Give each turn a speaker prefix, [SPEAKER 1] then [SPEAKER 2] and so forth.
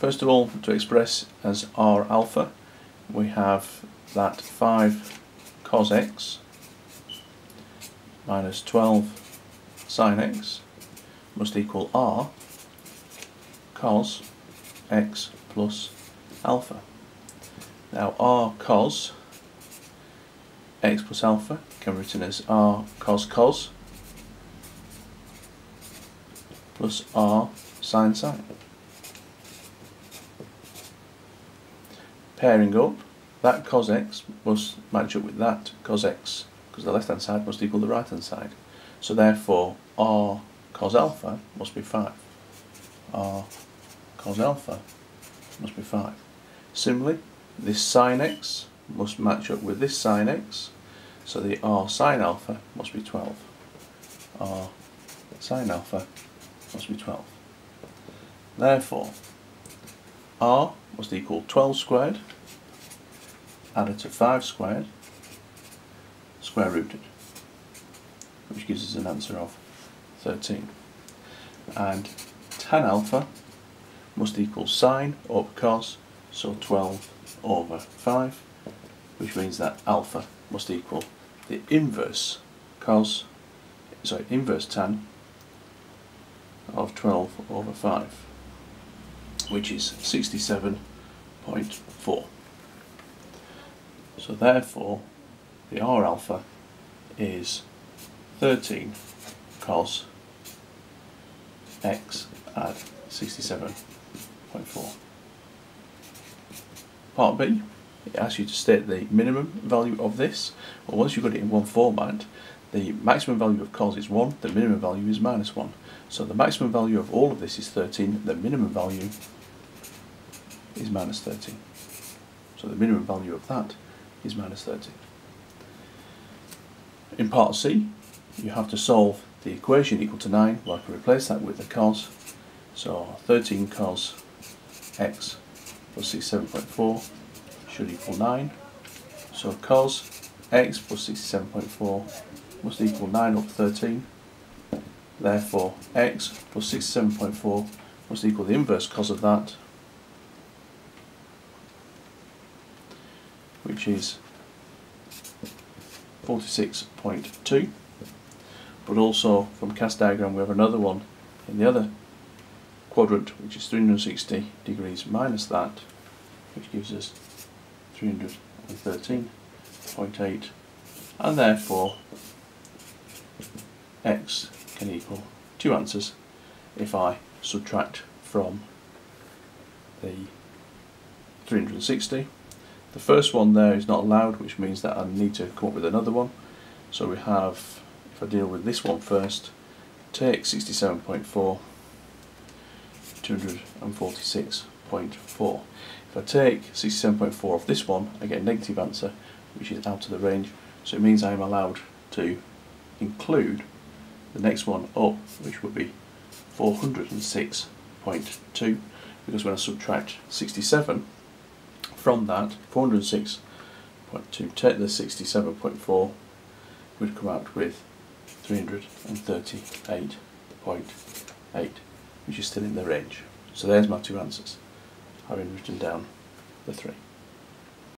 [SPEAKER 1] First of all, to express as r alpha, we have that 5 cos x minus 12 sin x must equal r cos x plus alpha. Now r cos x plus alpha can be written as r cos cos plus r sin sin. Pairing up, that cos x must match up with that cos x because the left hand side must equal the right hand side. So therefore r cos alpha must be 5. r cos alpha must be 5. Similarly, this sin x must match up with this sin x, so the r sin alpha must be 12. r sin alpha must be 12. Therefore, r must equal 12 squared added to 5 squared square rooted, which gives us an answer of 13. And tan alpha must equal sine over cos, so 12 over 5, which means that alpha must equal the inverse cos, sorry, inverse tan of 12 over 5, which is 67.4. So therefore, the R alpha is 13 cos x at 67.4. Part B, it asks you to state the minimum value of this. Well, once you've got it in one format, the maximum value of cos is 1, the minimum value is minus 1. So the maximum value of all of this is 13, the minimum value is minus 13. So the minimum value of that is minus 13. In part C, you have to solve the equation equal to 9, well I can replace that with the cos. So 13 cos x plus 67.4 should equal 9. So cos x plus 67.4 must equal 9 over 13. Therefore x plus 67.4 must equal the inverse cos of that, which is 46.2 but also from cast diagram we have another one in the other quadrant which is 360 degrees minus that which gives us 313.8 and therefore x can equal two answers if I subtract from the 360 the first one there is not allowed, which means that I need to come up with another one. So we have, if I deal with this one first, take 67.4, 246.4. If I take 67.4 of this one, I get a negative answer, which is out of the range. So it means I am allowed to include the next one up, which would be 406.2, because when I subtract 67, from that, 406.2 take the 67.4 would come out with 338.8 which is still in the range. So there's my two answers, having written down the three.